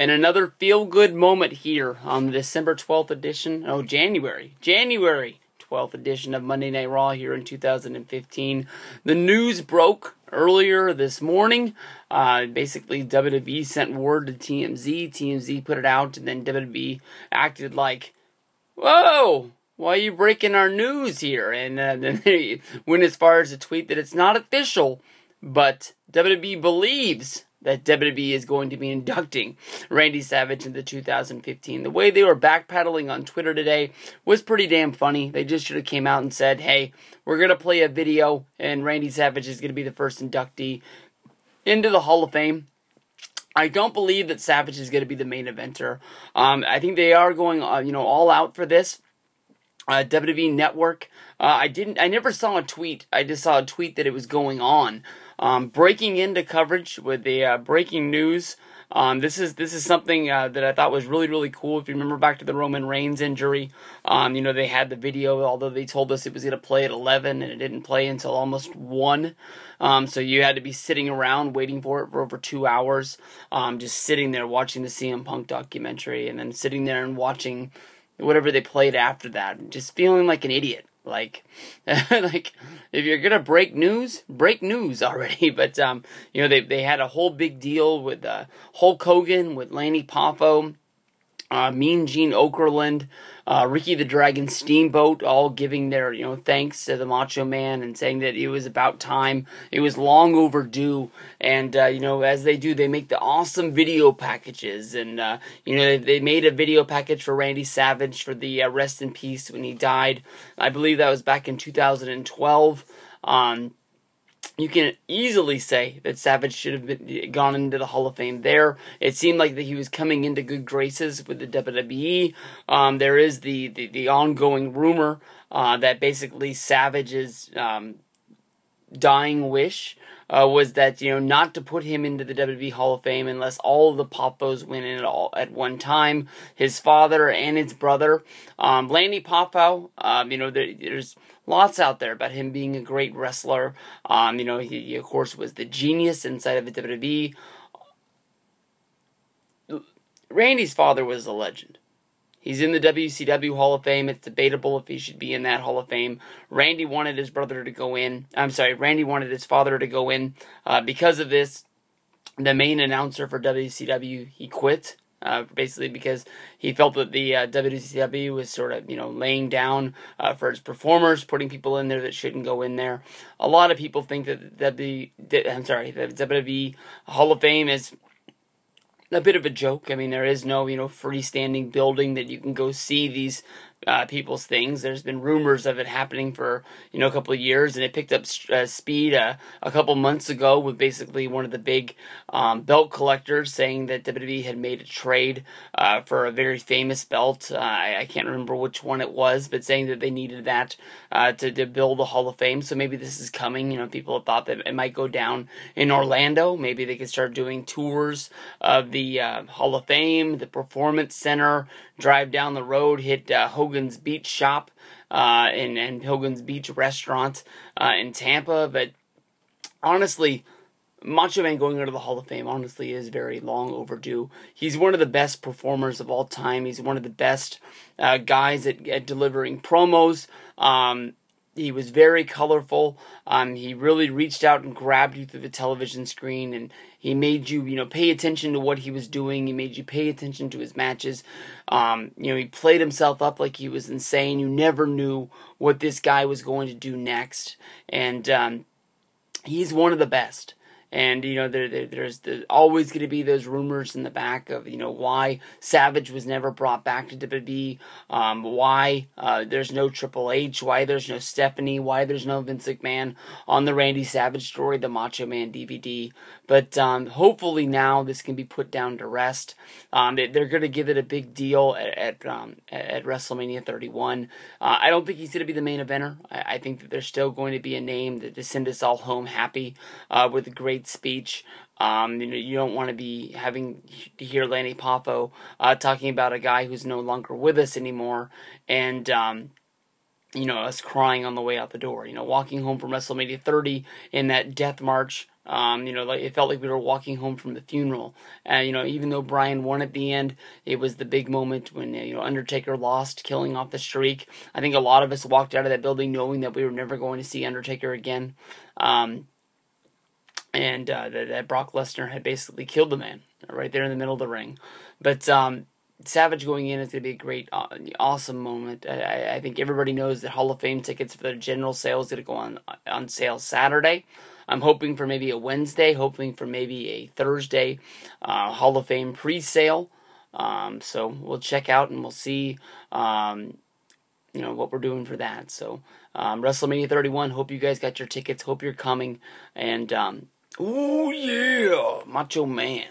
and another feel good moment here on the December 12th edition. Oh, January. January 12th edition of Monday Night Raw here in 2015. The news broke earlier this morning. Uh, basically, WWE sent word to TMZ. TMZ put it out, and then WWE acted like, Whoa! Why are you breaking our news here? And uh, then they went as far as to tweet that it's not official, but WWE believes that WWE is going to be inducting Randy Savage into 2015. The way they were backpedaling on Twitter today was pretty damn funny. They just should have came out and said, "Hey, we're going to play a video and Randy Savage is going to be the first inductee into the Hall of Fame." I don't believe that Savage is going to be the main eventer. Um, I think they are going, uh, you know, all out for this. Uh, WWE Network. Uh, I didn't. I never saw a tweet. I just saw a tweet that it was going on. Um, breaking into coverage with the uh, breaking news. Um, this is this is something uh, that I thought was really really cool. If you remember back to the Roman Reigns injury, um, you know they had the video. Although they told us it was going to play at eleven, and it didn't play until almost one. Um, so you had to be sitting around waiting for it for over two hours, um, just sitting there watching the CM Punk documentary, and then sitting there and watching whatever they played after that, just feeling like an idiot. Like, like if you're gonna break news, break news already. But um, you know they they had a whole big deal with uh, Hulk Hogan, with Lanny Poffo, uh, Mean Gene Okerlund, uh, Ricky the Dragon Steamboat, all giving their you know thanks to the Macho Man and saying that it was about time, it was long overdue, and uh, you know as they do, they make the awesome video packages, and uh, you know they, they, made a video package for Randy Savage for the uh, rest in peace when he died. I believe that was back in 2012. Um, you can easily say that Savage should have been, gone into the Hall of Fame there. It seemed like that he was coming into good graces with the WWE. Um, there is the, the, the ongoing rumor uh, that basically Savage's um, dying wish uh, was that you know not to put him into the WWE Hall of Fame unless all the Poffos win in it all at one time. His father and his brother, um, Lanny Poffo. Um, you know there, there's lots out there about him being a great wrestler. Um, you know he, he of course was the genius inside of the WWE. Randy's father was a legend. He's in the WCW Hall of Fame. It's debatable if he should be in that Hall of Fame. Randy wanted his brother to go in. I'm sorry, Randy wanted his father to go in. Uh, because of this, the main announcer for WCW he quit. Uh, basically, because he felt that the uh, WCW was sort of, you know, laying down uh, for its performers, putting people in there that shouldn't go in there. A lot of people think that the I'm sorry, the WWE Hall of Fame is a bit of a joke. I mean, there is no, you know, freestanding building that you can go see these uh, people's things. There's been rumors of it happening for you know a couple of years, and it picked up uh, speed uh, a couple months ago with basically one of the big um, belt collectors saying that WWE had made a trade uh, for a very famous belt. Uh, I, I, can't remember which one it was, but saying that they needed that uh, to, to build the Hall of Fame. So maybe this is coming. You know, people have thought that it might go down in Orlando. Maybe they could start doing tours of the Hall of Fame, the Performance Center, drive down the road, hit Hogan Hogan's Beach Shop uh, and, and Hogan's Beach Restaurant uh, in Tampa. But honestly, Macho Man going into the Hall of Fame honestly is very long overdue. He's one of the best performers of all time. He's one of the best uh, guys at, at delivering promos. Um, he was very colorful. Um, he really reached out and grabbed you through the television screen, and he made you, you know, pay attention to what he was doing. He made you pay attention to his matches. Um, you know, he played himself up like he was insane. You never knew what this guy was going to do next, and um, he's one of the best. And you know, there, there there's, always going to be those rumors in the back of you know why Savage was never brought back to WWE, um, why uh, there's no Triple H, why there's no Stephanie, why there's no Vince McMahon on the Randy Savage story, the Macho Man DVD. But um, hopefully now this can be put down to rest. Um, they, are going to give it a big deal at at, um, at WrestleMania 31. Uh, I don't think he's going to be the main eventer. I, I, think that there's still going to be a name that to send us all home happy uh, with a speech. Um, you know, you don't want to be having to hear Lanny Poffo uh, talking about a guy who's no longer with us anymore, and um, you know, us crying on the way out the door. You know, walking home from WrestleMania 30 in that death march. Um, you know, like it felt like we were walking home from the funeral. And you know, even though Bryan won at the end, it was the big moment when you know Undertaker lost, killing off the streak. I think a lot of us walked out of that building knowing that we were never going to see Undertaker again. Um, and uh, that, that Brock Lesnar had basically killed the man right there in the middle of the ring. But um, Savage going in is going to be a great, uh, awesome moment. I, I, think everybody knows that Hall of Fame tickets for the general sale is going to go on on sale Saturday. I'm hoping for maybe a Wednesday, hoping for maybe a Thursday uh, Hall of Fame pre-sale. Um, so we'll check out and we'll see, um, you know, what we're doing for that. So um, WrestleMania 31. Hope you guys got your tickets. Hope you're coming. And um, oh yeah, Macho Man.